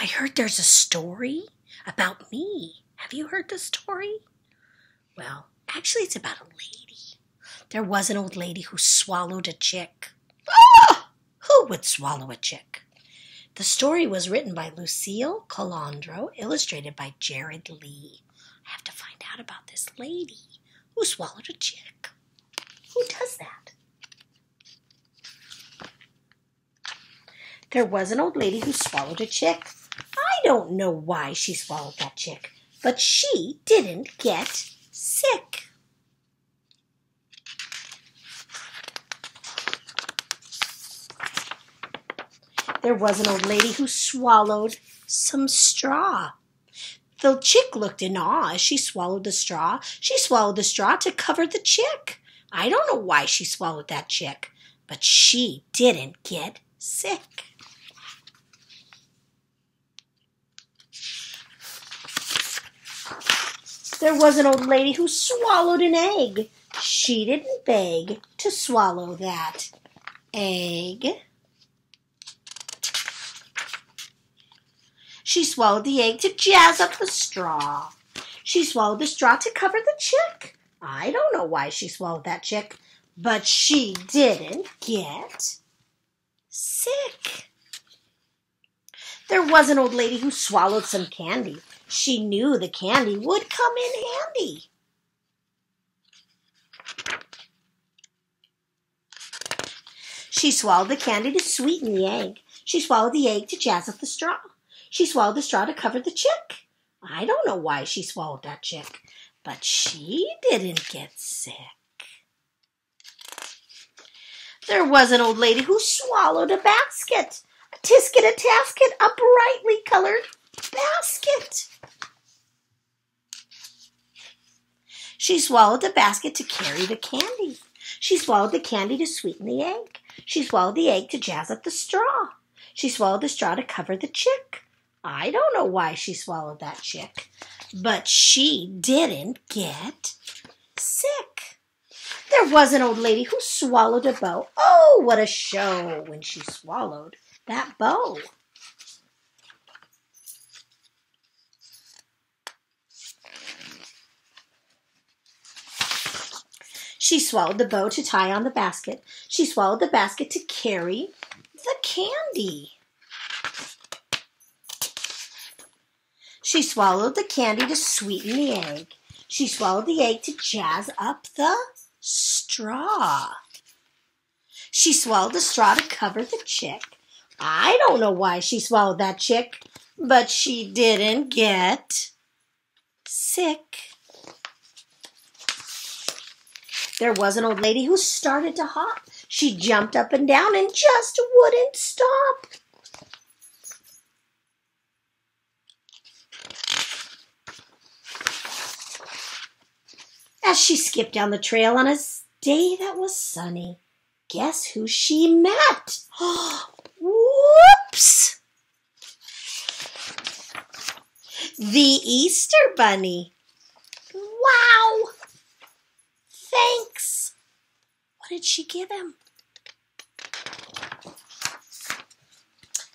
I heard there's a story about me. Have you heard the story? Well, actually, it's about a lady. There was an old lady who swallowed a chick. Ah! Who would swallow a chick? The story was written by Lucille Colandro, illustrated by Jared Lee. I have to find out about this lady who swallowed a chick. Who does that? There was an old lady who swallowed a chick. I don't know why she swallowed that chick, but she didn't get sick. There was an old lady who swallowed some straw. The chick looked in awe as she swallowed the straw. She swallowed the straw to cover the chick. I don't know why she swallowed that chick, but she didn't get sick. There was an old lady who swallowed an egg. She didn't beg to swallow that egg. She swallowed the egg to jazz up the straw. She swallowed the straw to cover the chick. I don't know why she swallowed that chick, but she didn't get sick. There was an old lady who swallowed some candy. She knew the candy would come in handy. She swallowed the candy to sweeten the egg. She swallowed the egg to jazz up the straw. She swallowed the straw to cover the chick. I don't know why she swallowed that chick, but she didn't get sick. There was an old lady who swallowed a basket. A tisket, a tasket, a brightly colored basket. She swallowed the basket to carry the candy. She swallowed the candy to sweeten the egg. She swallowed the egg to jazz up the straw. She swallowed the straw to cover the chick. I don't know why she swallowed that chick, but she didn't get sick. There was an old lady who swallowed a bow. Oh, what a show when she swallowed that bow. She swallowed the bow to tie on the basket. She swallowed the basket to carry the candy. She swallowed the candy to sweeten the egg. She swallowed the egg to jazz up the straw. She swallowed the straw to cover the chick. I don't know why she swallowed that chick, but she didn't get sick. There was an old lady who started to hop. She jumped up and down and just wouldn't stop. As she skipped down the trail on a day that was sunny, guess who she met? Whoops! The Easter Bunny. Did she give him?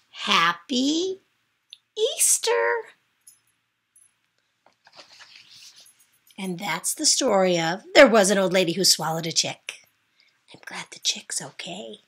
Happy Easter. And that's the story of There Was an Old Lady Who Swallowed a Chick. I'm glad the chick's okay.